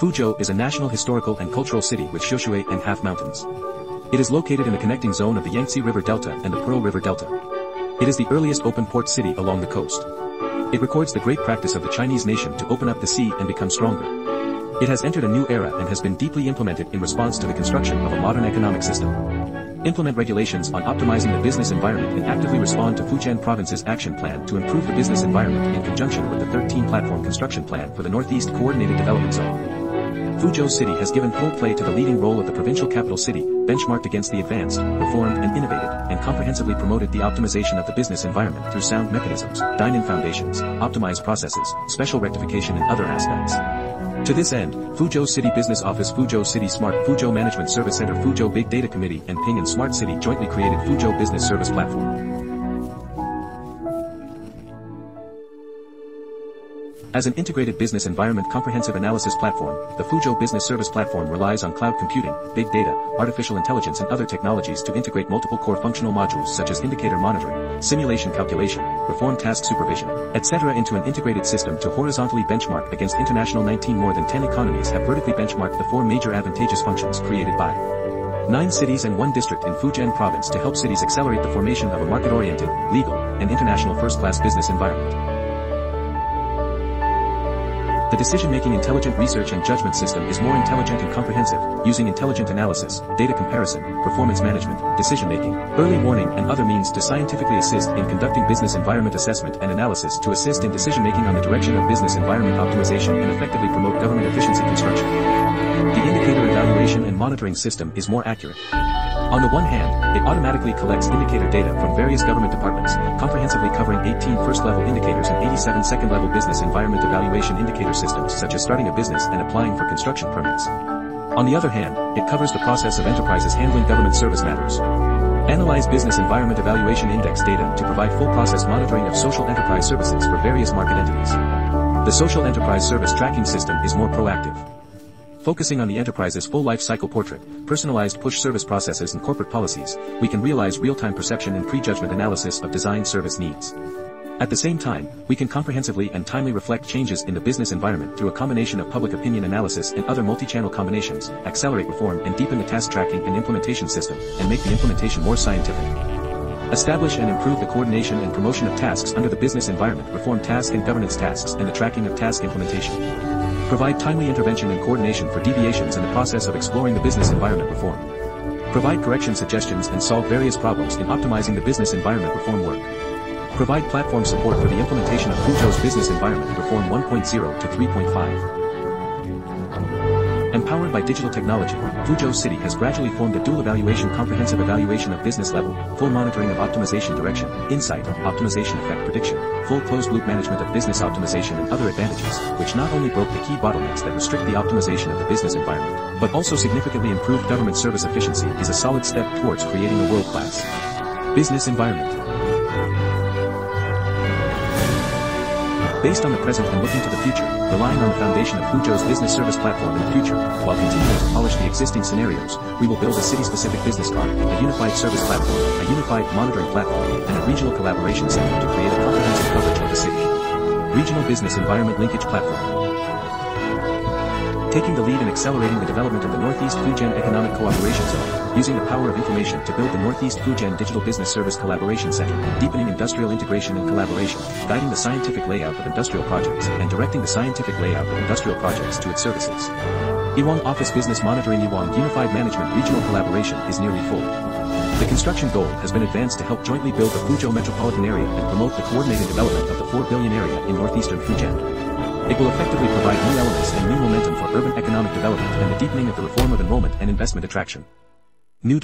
Fuzhou is a national historical and cultural city with Shoshui and Half Mountains. It is located in the connecting zone of the Yangtze River Delta and the Pearl River Delta. It is the earliest open port city along the coast. It records the great practice of the Chinese nation to open up the sea and become stronger. It has entered a new era and has been deeply implemented in response to the construction of a modern economic system. Implement regulations on optimizing the business environment and actively respond to Fujian Province's action plan to improve the business environment in conjunction with the 13 platform construction plan for the Northeast Coordinated Development Zone. Fuzhou City has given full play to the leading role of the provincial capital city, benchmarked against the advanced, reformed and innovated, and comprehensively promoted the optimization of the business environment through sound mechanisms, dine-in foundations, optimized processes, special rectification and other aspects. To this end, Fuzhou City Business Office Fuzhou City Smart Fuzhou Management Service Center Fuzhou Big Data Committee and Ping An Smart City jointly created Fuzhou Business Service Platform. As an integrated business environment comprehensive analysis platform, the Fuzhou Business Service Platform relies on cloud computing, big data, artificial intelligence and other technologies to integrate multiple core functional modules such as indicator monitoring, simulation calculation, reform task supervision, etc. into an integrated system to horizontally benchmark against international 19 more than 10 economies have vertically benchmarked the four major advantageous functions created by nine cities and one district in Fujian province to help cities accelerate the formation of a market-oriented, legal, and international first-class business environment. The decision-making intelligent research and judgment system is more intelligent and comprehensive, using intelligent analysis, data comparison, performance management, decision-making, early warning and other means to scientifically assist in conducting business environment assessment and analysis to assist in decision-making on the direction of business environment optimization and effectively promote government efficiency construction. The indicator evaluation and monitoring system is more accurate. On the one hand, it automatically collects indicator data from various government departments, comprehensively covering 18 first-level indicators and 87 second-level business environment evaluation indicator systems such as starting a business and applying for construction permits. On the other hand, it covers the process of enterprises handling government service matters. Analyze Business Environment Evaluation Index data to provide full process monitoring of social enterprise services for various market entities. The Social Enterprise Service Tracking System is more proactive. Focusing on the enterprise's full life cycle portrait, personalized push service processes and corporate policies, we can realize real-time perception and prejudgment analysis of design service needs. At the same time, we can comprehensively and timely reflect changes in the business environment through a combination of public opinion analysis and other multi-channel combinations, accelerate reform and deepen the task tracking and implementation system, and make the implementation more scientific. Establish and improve the coordination and promotion of tasks under the business environment, reform task and governance tasks, and the tracking of task implementation. Provide timely intervention and coordination for deviations in the process of exploring the business environment reform. Provide correction suggestions and solve various problems in optimizing the business environment reform work. Provide platform support for the implementation of Fuzhou's business environment reform 1.0 to 3.5. Empowered by digital technology, Fuzhou City has gradually formed a dual evaluation comprehensive evaluation of business level, full monitoring of optimization direction, insight, optimization effect prediction, full closed-loop management of business optimization and other advantages, which not only broke the key bottlenecks that restrict the optimization of the business environment, but also significantly improved government service efficiency is a solid step towards creating a world-class business environment. Based on the present and looking to the future, relying on the foundation of Fuzhou's business service platform in the future, while continuing to polish the existing scenarios, we will build a city-specific business card, a unified service platform, a unified monitoring platform, and a regional collaboration center to create a comprehensive coverage of the city. Regional Business Environment Linkage Platform taking the lead in accelerating the development of the Northeast Fujian Economic Cooperation Zone, using the power of information to build the Northeast Fujian Digital Business Service Collaboration Center, deepening industrial integration and collaboration, guiding the scientific layout of industrial projects, and directing the scientific layout of industrial projects to its services. Iwang Office Business Monitoring Iwang Unified Management Regional Collaboration is nearly full. The construction goal has been advanced to help jointly build the Fuzhou metropolitan area and promote the coordinated development of the 4 billion area in northeastern Fujian. It will effectively provide new elements and new momentum for urban economic development and the deepening of the reform of enrollment and investment attraction. New